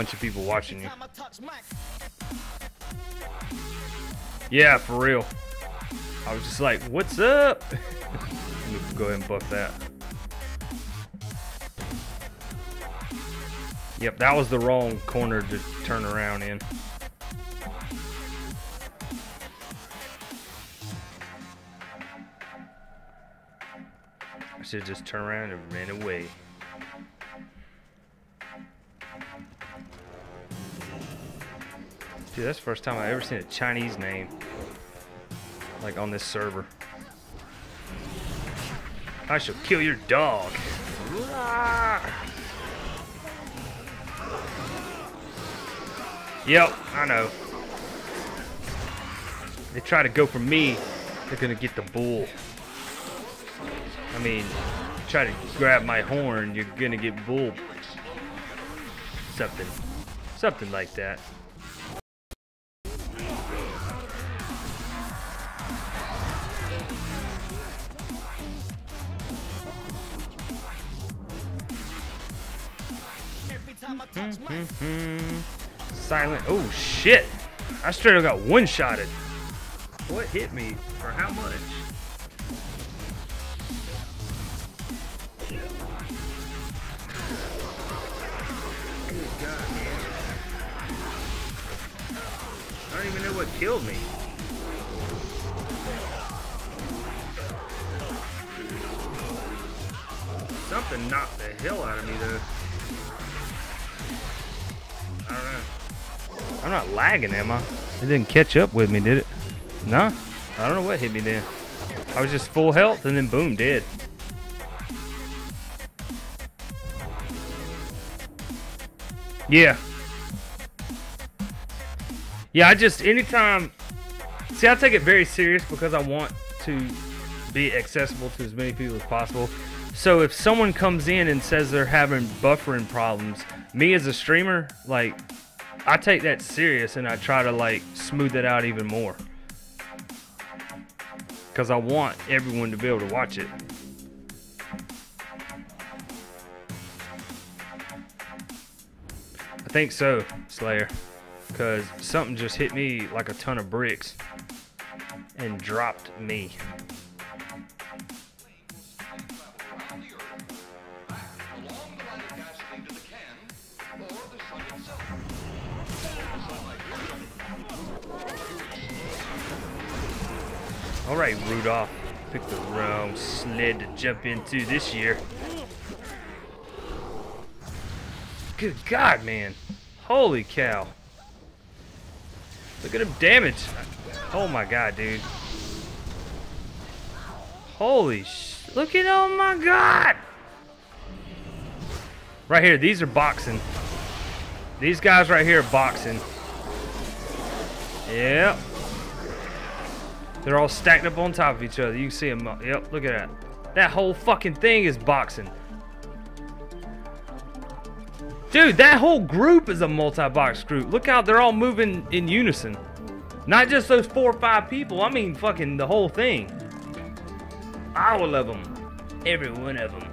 bunch of people watching you. Yeah, for real. I was just like, what's up? Go ahead and buff that. Yep, that was the wrong corner to turn around in. I should just turn around and ran away. Dude, that's the first time I've ever seen a Chinese name. Like on this server. I shall kill your dog. Yep, I know. They try to go for me, they're gonna get the bull. I mean, try to grab my horn, you're gonna get bull. Something. Something like that. Silent. Oh shit! I straight up got one shotted. What hit me? For how much? I don't even know what killed me. Something knocked the hell out of me though. I'm not lagging, am I? It didn't catch up with me, did it? Nah. I don't know what hit me then. I was just full health and then boom, dead. Yeah. Yeah, I just, anytime, see, I take it very serious because I want to be accessible to as many people as possible. So if someone comes in and says they're having buffering problems, me as a streamer, like, I take that serious and I try to like smooth it out even more. Cause I want everyone to be able to watch it. I think so, Slayer. Cause something just hit me like a ton of bricks and dropped me. All right, Rudolph. Pick the wrong sled to jump into this year. Good God, man. Holy cow. Look at him damage. Oh my God, dude. Holy sh... Look at, oh my God. Right here, these are boxing. These guys right here are boxing. Yep. They're all stacked up on top of each other. You can see them. Yep, look at that. That whole fucking thing is boxing. Dude, that whole group is a multi-box group. Look how they're all moving in unison. Not just those four or five people. I mean fucking the whole thing. All of them. Every one of them.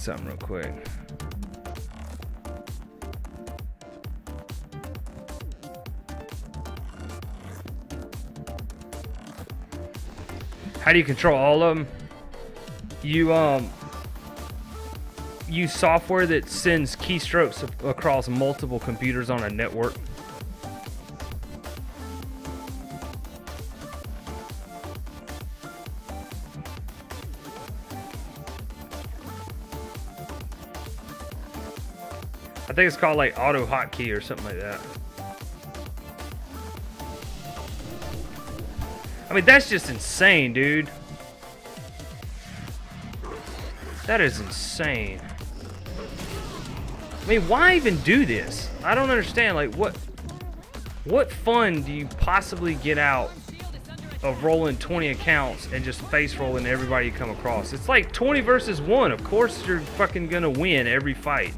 Something real quick. How do you control all of them? You um use software that sends keystrokes across multiple computers on a network. I think it's called like auto hotkey or something like that. I mean, that's just insane, dude. That is insane. I mean, why even do this? I don't understand. Like, what, what fun do you possibly get out of rolling 20 accounts and just face rolling everybody you come across? It's like 20 versus one. Of course, you're fucking gonna win every fight.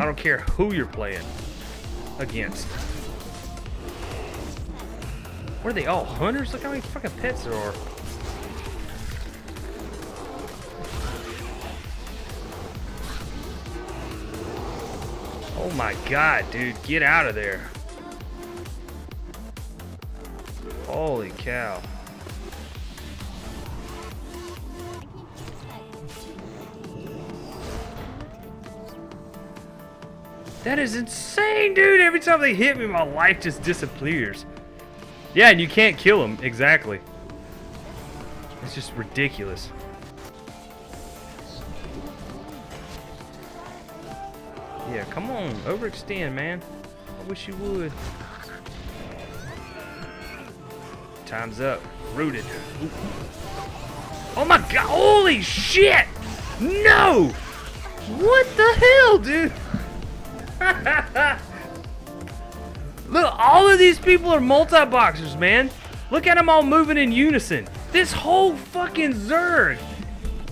I don't care who you're playing against. What are they all hunters? Look how many fucking pets there are. Oh my god, dude, get out of there. Holy cow. That is insane, dude. Every time they hit me, my life just disappears. Yeah, and you can't kill them. Exactly. It's just ridiculous. Yeah, come on. Overextend, man. I wish you would. Time's up. Rooted. Ooh. Oh my god. Holy shit. No. What the hell, dude? Look, all of these people are multi-boxers, man. Look at them all moving in unison. This whole fucking Zerg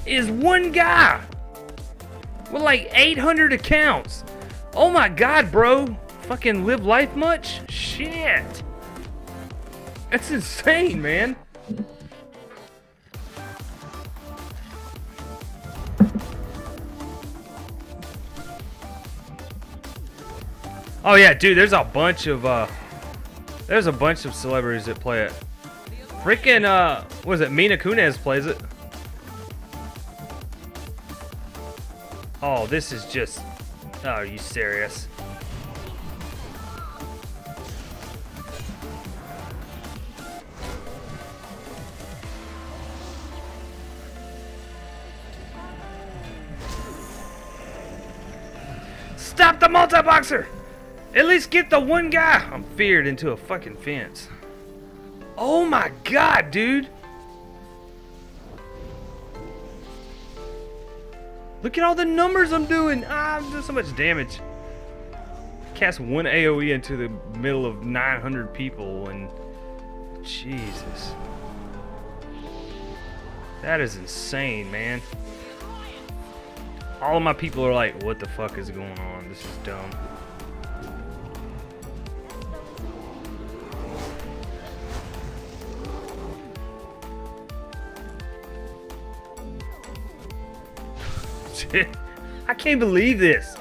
is one guy with like 800 accounts. Oh my god, bro. Fucking live life much? Shit. That's insane, man. Oh yeah, dude, there's a bunch of uh there's a bunch of celebrities that play it. Freaking uh what is it, Mila Kunis plays it. Oh, this is just oh, are you serious? Stop the multi-boxer! At least get the one guy! I'm feared into a fucking fence. Oh my god, dude! Look at all the numbers I'm doing! Ah, I'm doing so much damage. Cast one AoE into the middle of 900 people and... Jesus. That is insane, man. All of my people are like, what the fuck is going on? This is dumb. I can't believe this.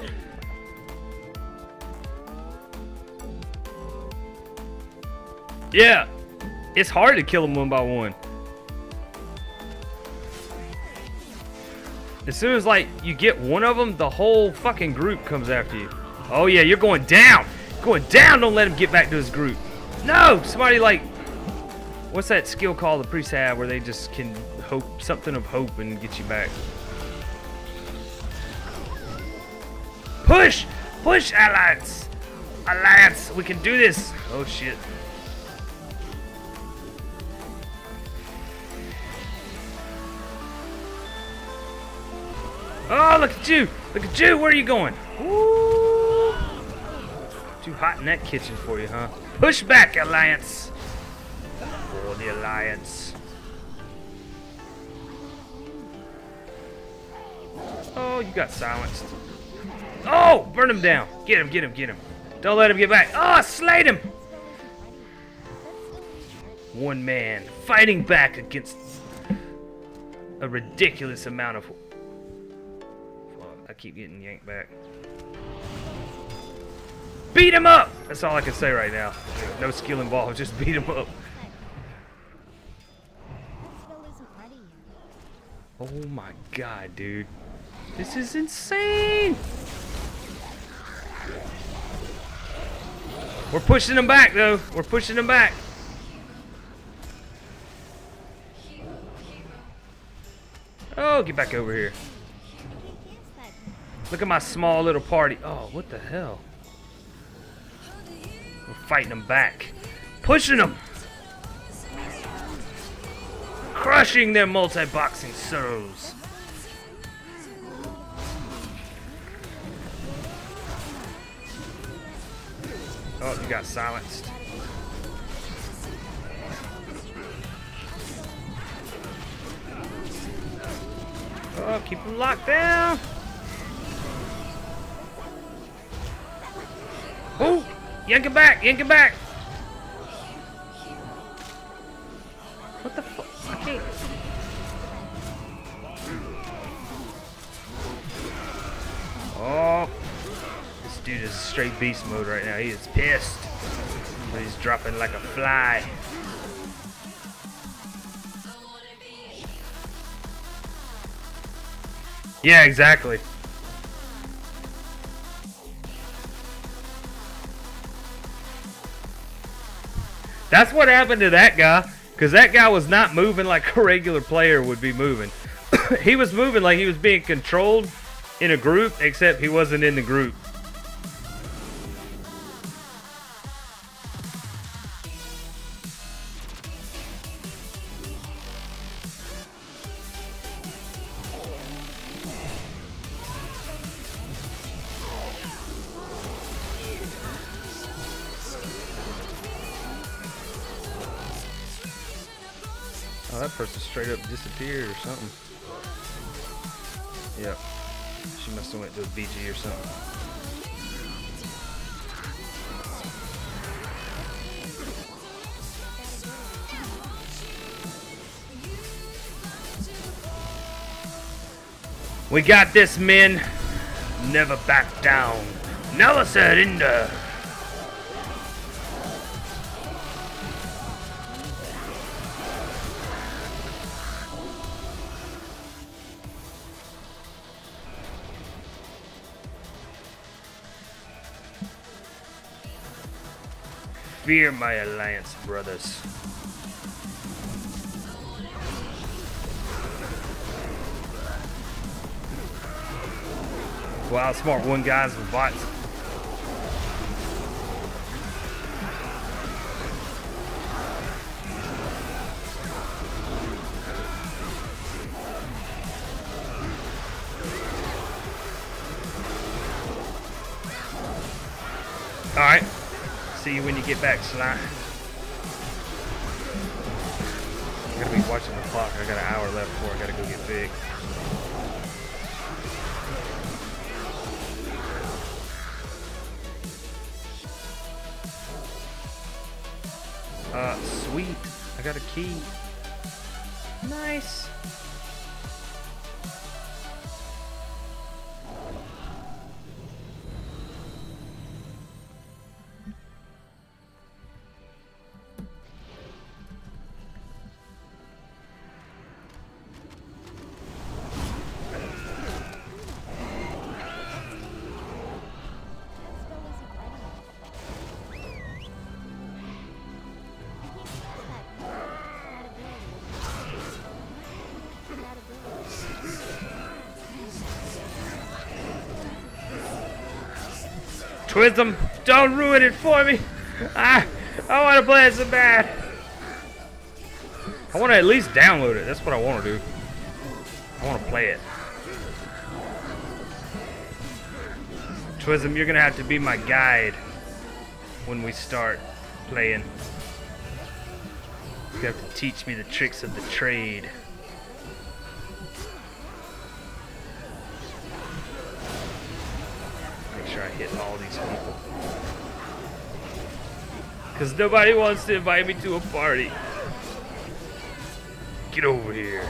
Yeah, it's hard to kill them one by one. As soon as like you get one of them, the whole fucking group comes after you. Oh yeah, you're going down. Going down, don't let him get back to his group. No, somebody like, what's that skill called the priest have where they just can hope, something of hope and get you back. Push! Push, Alliance! Alliance, we can do this! Oh shit. Oh, look at you! Look at you! Where are you going? Ooh. Too hot in that kitchen for you, huh? Push back, Alliance! For the Alliance. Oh, you got silenced. Oh, burn him down. Get him, get him, get him. Don't let him get back. Oh, slayed him. One man fighting back against a ridiculous amount of... I keep getting yanked back. Beat him up! That's all I can say right now. No skill involved, just beat him up. Oh my god, dude. This is insane! We're pushing them back, though. We're pushing them back. Oh, get back over here. Look at my small little party. Oh, what the hell? We're fighting them back. Pushing them. Crushing their multi-boxing souls. Oh, you got silenced. Oh, keep them locked down. Oh, yank it back, yank it back. Straight beast mode right now. He is pissed. But he's dropping like a fly. Yeah, exactly. That's what happened to that guy. Because that guy was not moving like a regular player would be moving. he was moving like he was being controlled in a group, except he wasn't in the group. That person straight up disappeared or something. Yep. She must have went to a BG or something. We got this, men. Never back down. Never surrender. Fear my alliance, brothers. Wow, smart one guys with bots. All right. See you when you get back, Sly. I'm gonna be watching the clock. I got an hour left before I gotta go get big. Uh, sweet. I got a key. Nice. Twism, don't ruin it for me. I, I want to play it so bad. I want to at least download it. That's what I want to do. I want to play it. Twism, you're going to have to be my guide when we start playing. You have to teach me the tricks of the trade. Make hit all these people. Because nobody wants to invite me to a party. Get over here.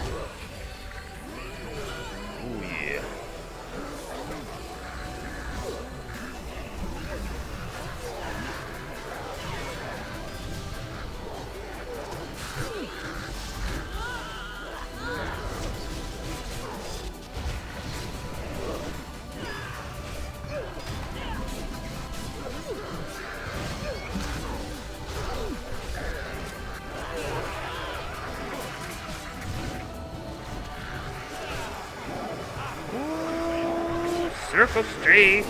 Circle Street.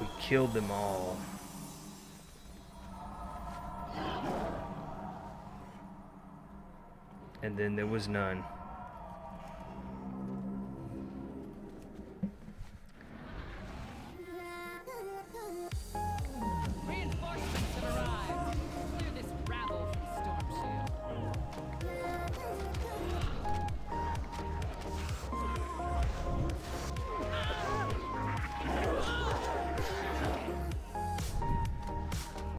We killed them all. And then there was none.